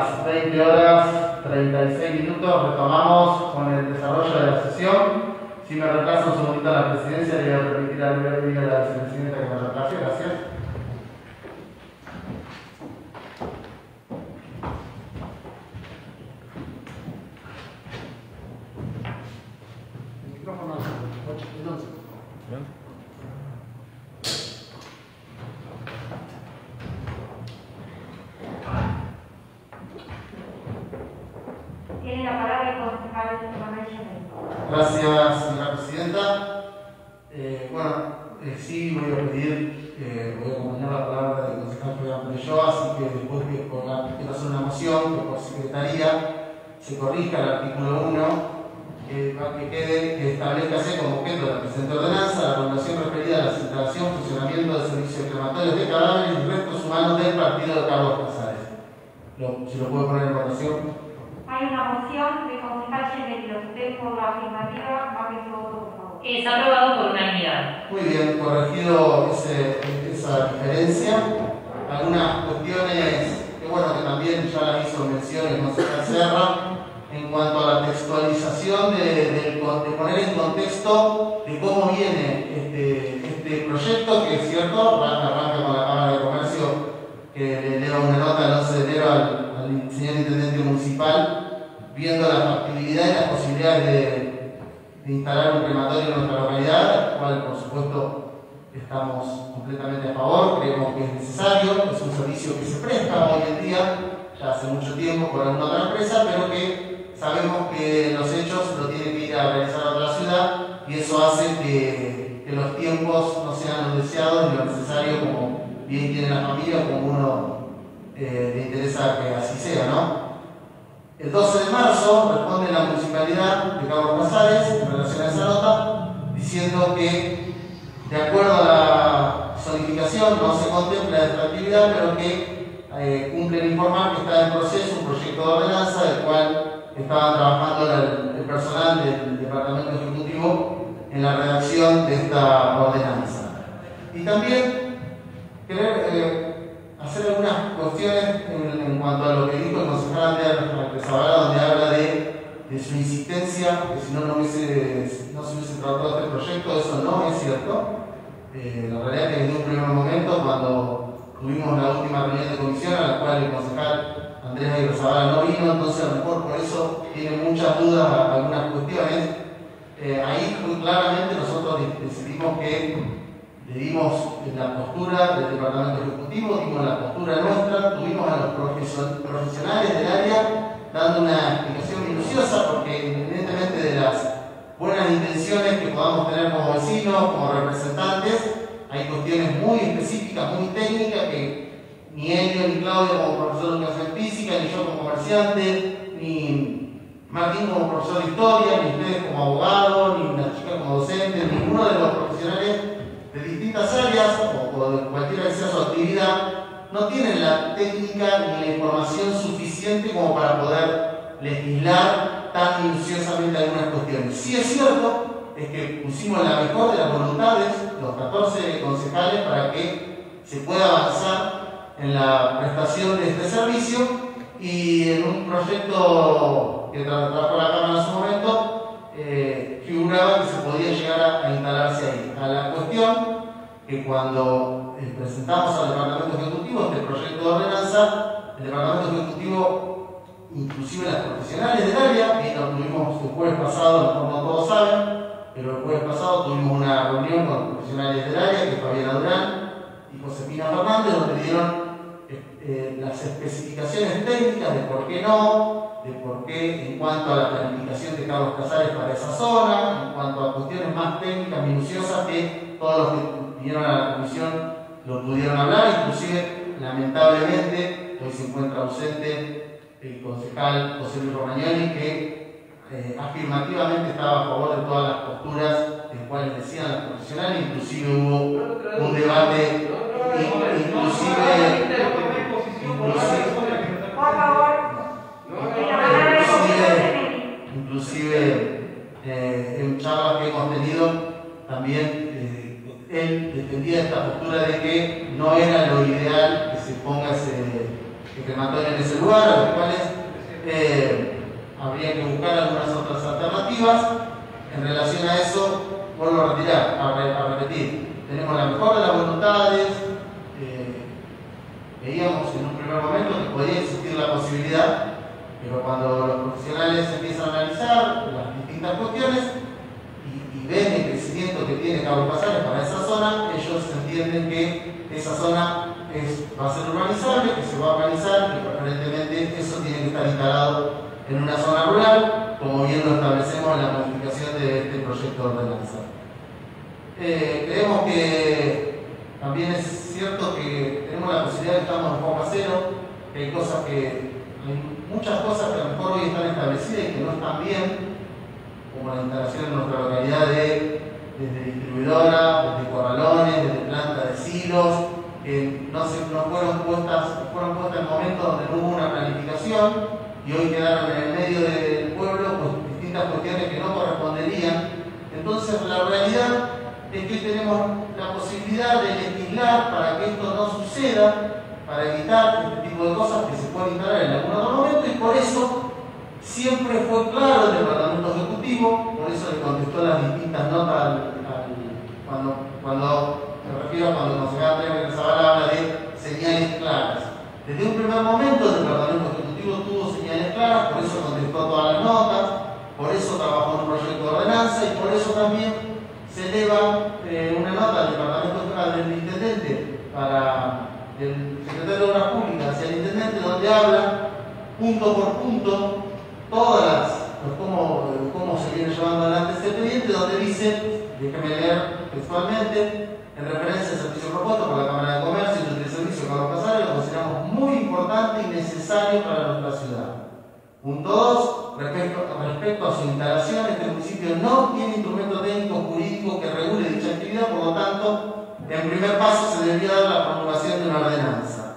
Las 20 horas 36 minutos retomamos con el desarrollo de la sesión. Si me retraso un segundito a la presidencia, le voy a permitir a la vicepresidenta que me retrase. Gracias. Gracias, señora presidenta. Eh, bueno, eh, sí voy a pedir, eh, voy a acompañar la palabra del concejal Fabián yo, así que después que quiero hacer una moción que por secretaría se corrija el artículo 1, que, que quede, que establezca como objeto de la presente ordenanza la regulación referida a la instalación, funcionamiento de servicios crematorios de cadáveres y restos humanos del partido de Carlos Casares. si lo puedo poner en votación. Hay una moción de concejal. ¿Usted por la afirmativa va su voto, por favor? Está aprobado por unanimidad. Muy bien, corregido ese, esa diferencia. Algunas cuestiones que bueno que también ya las hizo mención el concejal Serra en cuanto a la textualización de, de, poner en contexto de cómo viene este, este proyecto, que es cierto, arranca viendo la factibilidad y las posibilidades de, instalar un crematorio en nuestra localidad, al cual por supuesto estamos completamente a favor, creemos que es necesario, es un servicio que se presta hoy en día, ya hace mucho tiempo por alguna otra empresa, pero que sabemos que los hechos lo tiene que ir a realizar a otra ciudad y eso hace que, que los tiempos no sean los deseados ni lo necesario como bien tiene la familia, como uno eh, le interesa que así sea, ¿no? El 12 de marzo responde la municipalidad de Cabo Casares en relación a esa nota, diciendo que, de acuerdo a la zonificación, no se contempla esta actividad, pero que eso no es cierto. Eh, la realidad es que en un primer momento, cuando tuvimos la última reunión de comisión, a la cual el concejal Andrés Aguirre Zavala no vino, entonces a lo mejor por eso tiene muchas dudas algunas cuestiones. Eh, ahí claramente nosotros decidimos que le dimos la postura del Departamento Ejecutivo, dimos la postura nuestra, tuvimos a los profesionales del área dando una explicación minuciosa porque independientemente de las buenas intenciones que podamos tener como vecinos, como representantes, hay cuestiones muy específicas, muy técnicas que ni ellos, ni Claudio como profesor de educación física, ni yo como comerciante, ni Martín como profesor de historia, ni ustedes como abogado, ni la chica como docente, ninguno de los profesionales de distintas áreas o, de cualquiera que sea su actividad, no tienen la técnica ni la información suficiente como para poder legislar tan minuciosamente algunas cuestiones. Sí es cierto, es que pusimos la mejor de las voluntades, los 14 concejales, para que se pueda avanzar en la prestación de este servicio y en un proyecto que trajo la Cámara en su momento, eh, figuraba que se podía llegar a, instalarse ahí. A la cuestión que cuando eh, presentamos al Departamento Ejecutivo este proyecto de ordenanza, el Departamento Ejecutivo, inclusive las profesionales del área, lo tuvimos el jueves pasado, como todos saben, pero el jueves pasado tuvimos una reunión con los profesionales del área, que es Fabiana Durán y Josefina Fernández, donde dieron eh, las especificaciones técnicas de por qué no, de por qué en cuanto a la planificación de Carlos Casares para esa zona, en cuanto a cuestiones más técnicas, minuciosas, que todos los que vinieron a la comisión lo pudieron hablar, inclusive, lamentablemente, hoy se encuentra ausente el concejal José Luis Romagnoli, que eh, afirmativamente estaba a favor de todas las posturas en cuales decían las profesionales, inclusive hubo un debate, inclusive, inclusive, por favor. Inclusive, eh, en charlas que hemos tenido, también eh, él defendía esta postura de que no era lo ideal que se ponga ese crematorio en ese lugar, a los cuales Eh, habría que buscar algunas otras alternativas. En relación a eso, vuelvo a retirar, a, repetir. Tenemos la mejor de las voluntades. Eh, veíamos en un primer podía existir la posibilidad, pero cuando los profesionales empiezan a analizar las distintas cuestiones y, ven el crecimiento que tiene Cabo Pasares para esa zona, ellos entienden que esa zona va a ser urbanizable, que se va a urbanizar, que preferentemente eso tiene que estar instalado en una zona rural, como bien lo establecemos en la modificación de este proyecto de ordenanza. Eh, creemos que también es cierto que tenemos la posibilidad de estar en poco cero, hay cosas que, hay muchas cosas que a lo mejor hoy están establecidas y que no están bien, como la instalación en nuestra localidad de desde distribuidora, desde corralones, desde planta de silos, que no, se, no fueron, puestas, fueron puestas en momentos donde no hubo una planificación y hoy quedaron en el medio del pueblo pues, distintas cuestiones que no corresponderían. Entonces la realidad es que tenemos la posibilidad de legislar para que esto no suceda, para evitar este tipo de cosas que se pueden instalar en algún otro momento y por eso siempre fue claro el Departamento Ejecutivo, por eso le contestó las distintas notas al, cuando, cuando me refiero a cuando el consejero Andrés habla de señales claras. Desde un primer momento el Departamento Ejecutivo tuvo señales claras, por eso contestó todas las notas, por eso trabajó en un proyecto de ordenanza y por eso también se eleva eh, una nota del Departamento del Intendente para el secretario de Obras Públicas y el Intendente donde habla punto por punto todas las, pues, cómo, cómo se viene llevando adelante este expediente, donde dice, déjeme leer textualmente, en referencia al servicio propuesto por la Cámara de Comercio y el servicio con los pasajeros, lo consideramos muy importante y necesario para nuestra ciudad. Punto 2. Respecto, respecto, a su instalación, este municipio no tiene instrumento técnico jurídico que regule dicha actividad, por lo tanto, en primer paso se debería dar la promulgación de una ordenanza.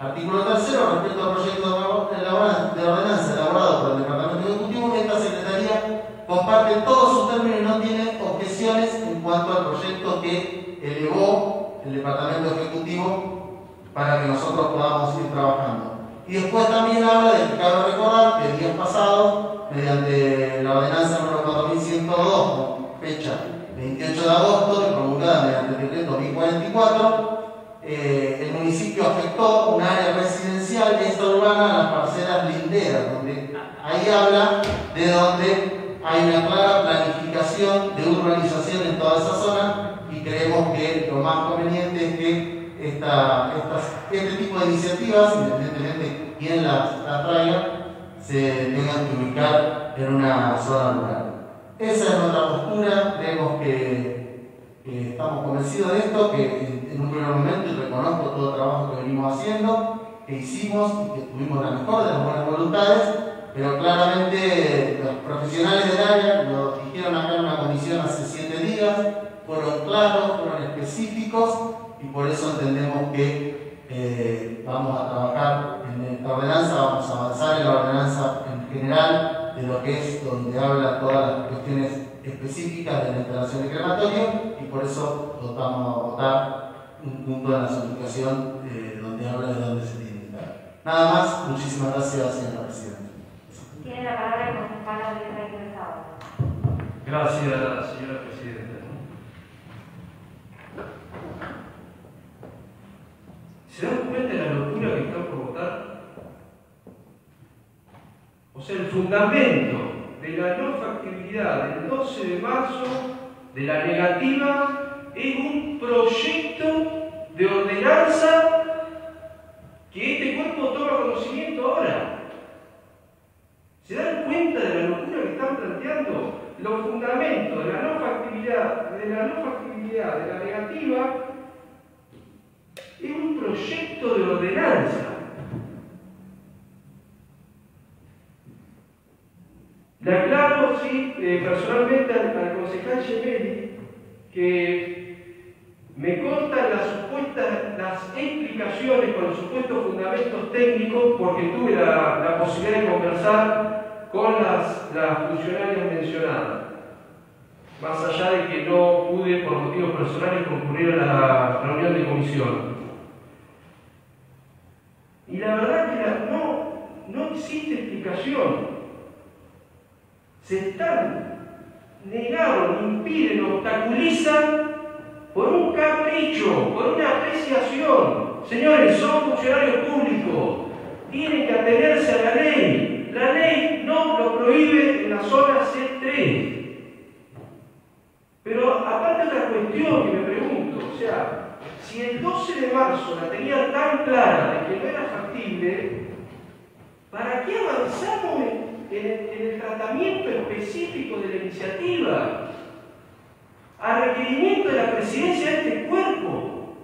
Artículo 3. Respecto al proyecto de ordenanza elaborado por el Departamento Ejecutivo, esta Secretaría comparte todos sus términos y no tiene objeciones en cuanto al proyecto que elevó el Departamento Ejecutivo para que nosotros podamos ir trabajando. Y después también habla de cabe recordar que el día pasado, mediante la ordenanza número 4102, fecha 28 de agosto, promulgada mediante el decreto 1044, eh, el municipio afectó un área residencial urbana a las parcelas linderas, donde ahí habla de donde hay una clara planificación de urbanización en toda esa zona y creemos que lo más conveniente es que este tipo de iniciativas, independientemente de quién las, traiga, se tengan que ubicar en una zona rural. Esa es nuestra postura, creemos que, estamos convencidos de esto, que en un primer momento, reconozco todo el trabajo que venimos haciendo, que hicimos y que tuvimos la mejor de las buenas voluntades, pero claramente los profesionales del área lo dijeron acá en una comisión hace siete días, fueron claros, fueron específicos y por eso entendemos que eh, vamos a trabajar en esta ordenanza, vamos a avanzar en la ordenanza en general de lo que es donde habla todas las cuestiones específicas de la instalación de crematorio y por eso votamos a votar un punto de la solicitación eh, donde habla de dónde se tiene que instalar. Nada más, muchísimas gracias, señora Presidenta. Tiene la palabra el concejal de Gracias, señora Presidenta. ¿Se dan cuenta de la locura que están por votar? O sea, el fundamento de la no factibilidad del 12 de marzo de la negativa es un proyecto de ordenanza que este cuerpo toma conocimiento ahora. ¿Se dan cuenta de la locura que están planteando? Los fundamentos de la no factibilidad, de la no factibilidad, de la negativa, es un proyecto de ordenanza. Le aclaro, sí, eh, personalmente al, concejal Gemelli que me contan las supuestas, las explicaciones con los supuestos fundamentos técnicos porque tuve la, posibilidad de conversar con las, las funcionarias mencionadas más allá de que no pude por motivos personales concurrir a la reunión de comisión. Y la verdad que no, no existe explicación. Se están, negaron, impiden, obstaculizan por un capricho, por una apreciación. Señores, son funcionarios públicos, tienen que atenerse a la ley. La ley no lo prohíbe en la zona C3. Pero aparte otra cuestión que me pregunto, o sea, si el 12 de marzo la tenían tan clara de que no era factible, ¿para qué avanzamos en, el, tratamiento específico de la iniciativa? A requerimiento de la presidencia de este cuerpo.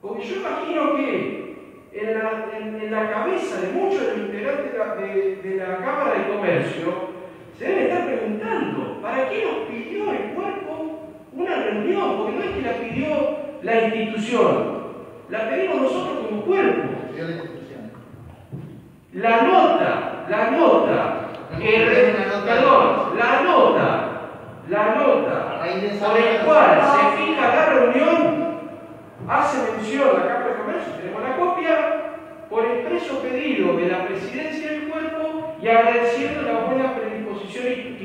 Porque yo imagino que en la, cabeza de muchos de los integrantes de la Cámara de Comercio se deben estar preguntando, ¿para qué nos pidió el cuerpo una reunión? Porque no es que la pidió la institución, la pedimos nosotros como cuerpo. La nota, la nota, perdón, la nota, la nota por el cual se fija la reunión, hace mención la tenemos la copia, por expreso pedido de la presidencia del cuerpo y agradeciendo la buena predisposición y,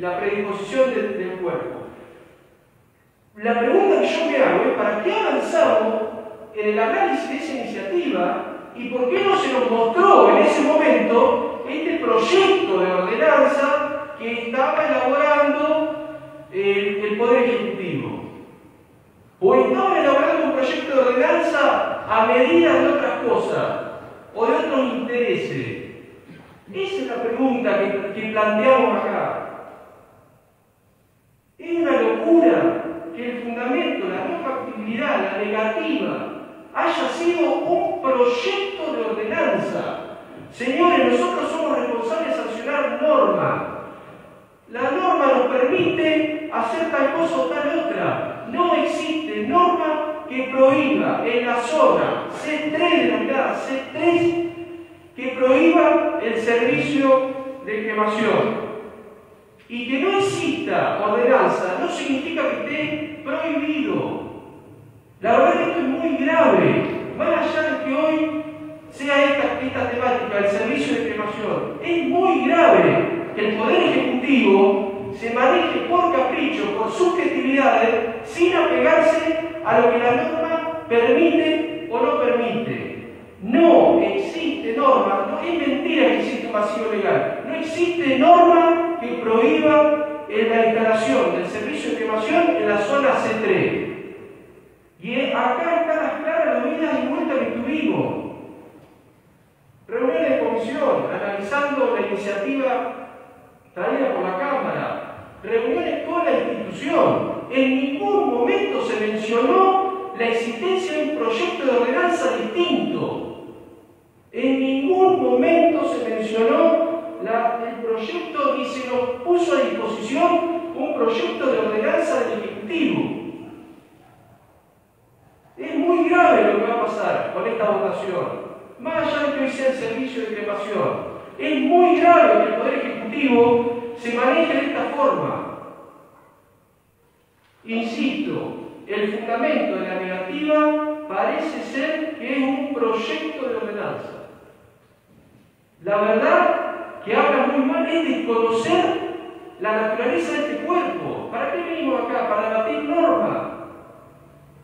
la predisposición del cuerpo. La pregunta que yo me hago es, ¿para qué avanzamos en el análisis de esa iniciativa y por qué no se nos mostró en ese momento este proyecto de ordenanza que estaba elaborando el, Poder Ejecutivo? ¿O estaba elaborando un proyecto de ordenanza a medida de otras cosas o de otros intereses? Esa es la pregunta que, que planteamos acá. Es una locura que el fundamento, la no factibilidad, la negativa, haya sido un proyecto de ordenanza. Señores, nosotros somos responsables de sancionar normas. La norma nos permite hacer tal cosa o tal otra. No existe norma que prohíba en la zona C3 denominada C3 que prohíba el servicio de cremación. Y que no exista ordenanza no significa que esté prohibido. La verdad que esto es muy grave. Más allá de que hoy sea esta, esta temática, el servicio de cremación, es muy grave que el Poder Ejecutivo se maneje por capricho, por subjetividades, sin apegarse a lo que la norma permite o no permite. No existe norma, no es mentira que existe un vacío legal, no existe norma que prohíba la instalación del servicio de cremación en la zona C3. Y acá están las claras las vidas y vueltas que tuvimos. Reuniones de comisión, analizando la iniciativa traída por la Cámara. Reuniones con la institución. En ningún momento se mencionó la existencia de un proyecto de ordenanza distinto. En ningún momento se mencionó el proyecto y se nos puso a disposición un proyecto de ordenanza del Ejecutivo. Es muy grave lo que va a pasar con esta votación. Más allá de que hoy sea el servicio de cremación, es muy grave que el Poder Ejecutivo se maneje de esta forma. Insisto, el fundamento de la negativa parece ser que es un proyecto de ordenanza. La verdad que habla muy mal es desconocer la naturaleza de este cuerpo. ¿Para qué venimos acá? Para debatir normas.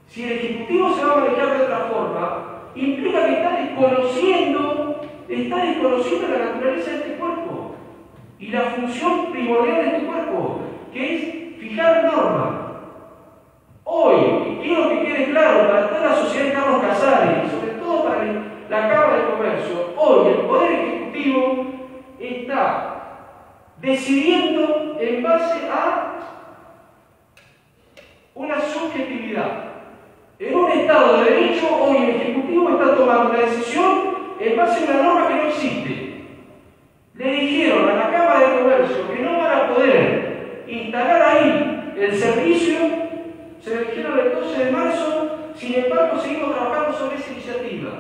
Si el Ejecutivo se va a manejar de otra forma, implica que está desconociendo, está desconociendo la naturaleza de este cuerpo y la función primordial de este cuerpo, que es fijar normas. Hoy, y quiero que quede claro para toda la sociedad de Carlos Casares y sobre todo para la Cámara de Comercio, hoy el Poder Ejecutivo está decidiendo en base a una subjetividad. En un Estado de Derecho, hoy el Ejecutivo está tomando una decisión en base a una norma que no existe. Le dijeron a la Cámara de Comercio que no van a poder instalar ahí el servicio, se lo dijeron el 12 de marzo, sin embargo seguimos trabajando sobre esa iniciativa.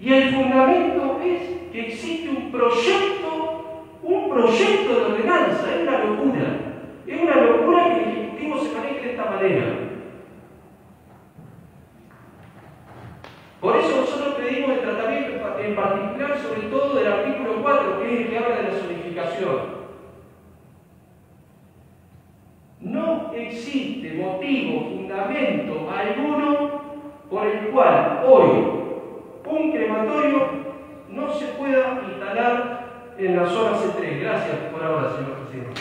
Y el fundamento es que existe un proyecto, un proyecto de ordenanza, es una locura. Es una locura que el Ejecutivo se maneje de esta manera. Por eso nosotros pedimos el tratamiento en particular sobre todo del artículo 4, que es el que habla de la zonificación. No existe motivo, fundamento alguno por el cual hoy un crematorio no se pueda instalar en la zona C3. Gracias por ahora, señor presidente.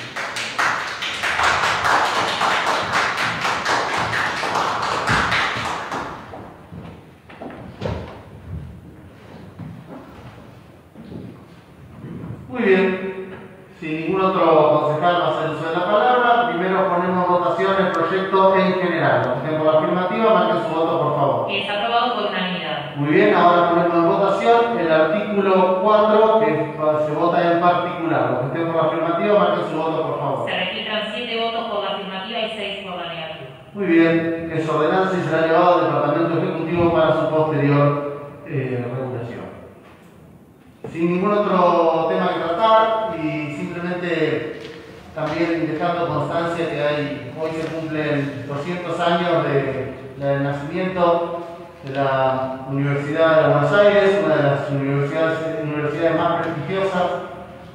Muy bien. Si ningún otro concejal va a hacer uso de la palabra, primero ponemos en votación el proyecto en general. Los que por la afirmativa, marquen su voto, por favor. Es aprobado por unanimidad. Muy bien, ahora ponemos en votación el artículo 4 que se vota en particular. Los que estén por la afirmativa, marquen su voto, por favor. Se registran 7 votos por la afirmativa y 6 por la negativa. Muy bien, esa ordenanza y será llevado al Departamento Ejecutivo para su posterior eh, regulación. Sin ningún otro tema que tratar y simplemente también dejando constancia que hay, hoy se cumplen 200 años de- del nacimiento de la Universidad de Buenos Aires, una de las universidades, universidades más prestigiosas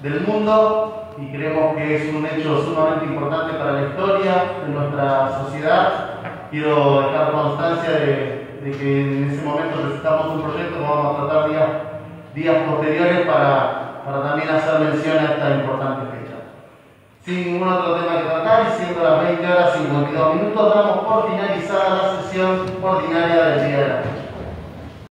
del mundo y creemos que es un hecho sumamente importante para la historia de nuestra sociedad. Quiero dejar constancia de, de que en ese momento presentamos un proyecto que vamos a tratar días, días posteriores para, para también hacer mención a esta importante fecha. Sin ningún otro tema que tratar y siendo las 20 horas 52 minutos, damos por finalizada la sesión ordinaria del día de la fecha.